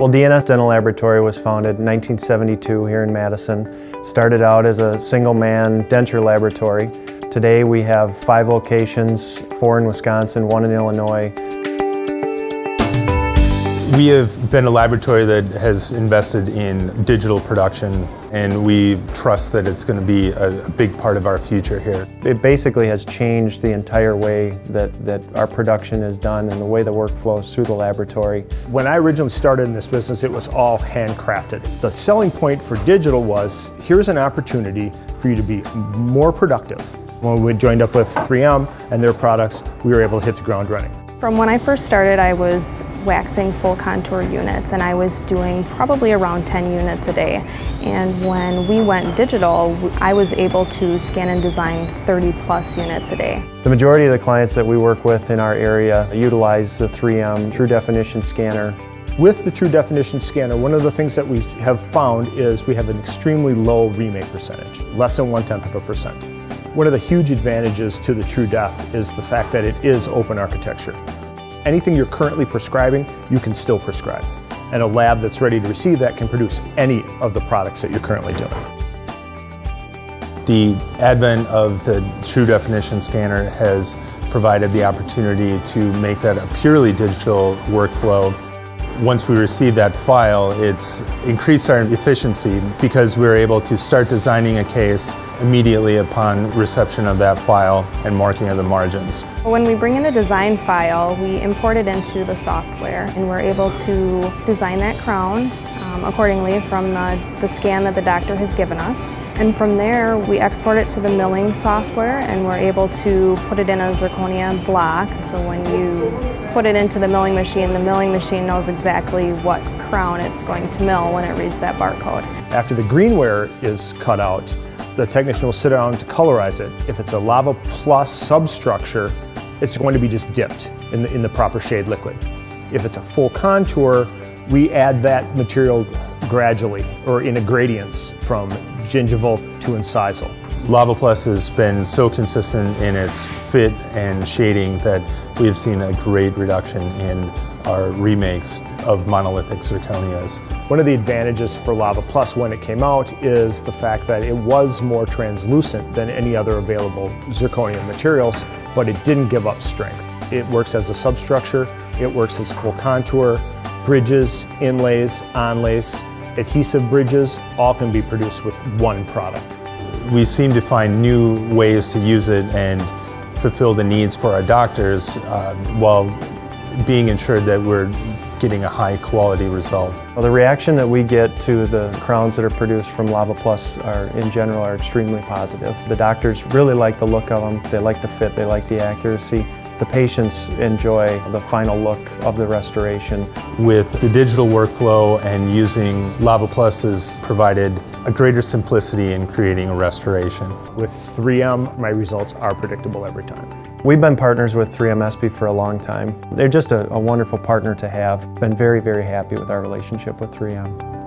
Well, D & S Dental Laboratory was founded in 1972 here in Madison. Started out as a single-man denture laboratory. Today we have five locations, four in Wisconsin, one in Illinois. We have been a laboratory that has invested in digital production and we trust that it's going to be a, a, big part of our future here. It basically has changed the entire way that, that our production is done and the way the work flows through the laboratory. When I originally started in this business, it was all handcrafted. The selling point for digital was, here's an opportunity for you to be more productive. When we joined up with 3M and their products, we were able to hit the ground running. From when I first started, I was waxing full contour units and I was doing probably around 10 units a day. And when we went digital, I was able to scan and design 30 plus units a day. The majority of the clients that we work with in our area utilize the 3M True Definition scanner. With the True Definition scanner, one of the things that we have found is we have an extremely low remake percentage, less than one-tenth of a percent. One of the huge advantages to the True Def is the fact that it is open architecture. Anything you're currently prescribing, you can still prescribe. And a lab that's ready to receive that can produce any of the products that you're currently doing. The advent of the True Definition scanner has provided the opportunity to make that a purely digital workflow once we receive that file, it's increased our efficiency because we're able to start designing a case immediately upon reception of that file and marking of the margins. When we bring in a design file, we import it into the software and we're able to design that crown um, accordingly from the, the scan that the doctor has given us. And from there, we export it to the milling software and we're able to put it in a zirconia block. So when you put it into the milling machine, the milling machine knows exactly what crown it's going to mill when it reads that barcode. After the greenware is cut out, the technician will sit down to colorize it. If it's a Lava Plus substructure, it's going to be just dipped in the, in the proper shade liquid. If it's a full contour, we add that material gradually or in a gradients from gingival to incisal. Lava Plus has been so consistent in its fit and shading that we have seen a great reduction in our remakes of monolithic zirconias. One of the advantages for Lava Plus when it came out is the fact that it was more translucent than any other available zirconia materials, but it didn't give up strength. It works as a substructure, it works as full contour, bridges, inlays, onlays, adhesive bridges, all can be produced with one product. We seem to find new ways to use it and fulfill the needs for our doctors uh, while being ensured that we're getting a high quality result. Well, the reaction that we get to the crowns that are produced from Lava Plus are in general are extremely positive. The doctors really like the look of them, they like the fit, they like the accuracy. The patients enjoy the final look of the restoration. With the digital workflow and using Lava Plus has provided a greater simplicity in creating a restoration. With 3M, my results are predictable every time. We've been partners with 3M ESPE for a long time. They're just a, a wonderful partner to have. Been very, very happy with our relationship with 3M.